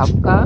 सबका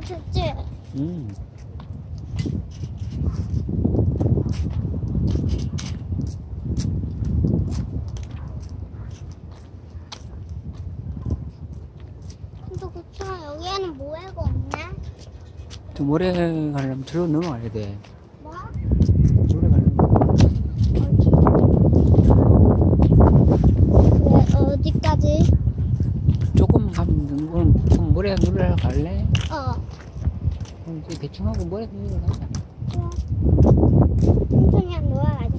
춥지? 음. 근데 그쵸, 여기에는 모래가 없네? 저 모래 가려면 들어 넘어가야 돼. 뭐? 어디까지? 조금 가면, 그럼 모래 누르러 갈래? 이제 대충 하고 뭐해? 천천히 안 놓아.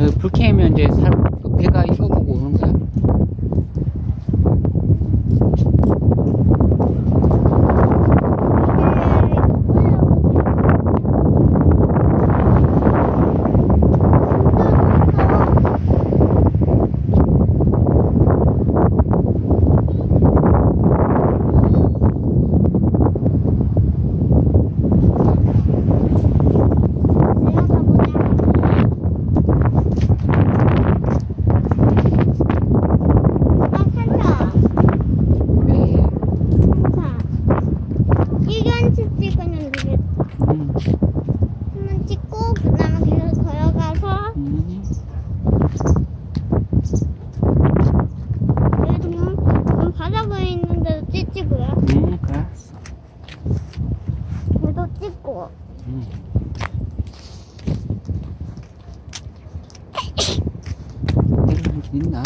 그 불쾌하면 이제 살, 배가 이거고 chín chín đã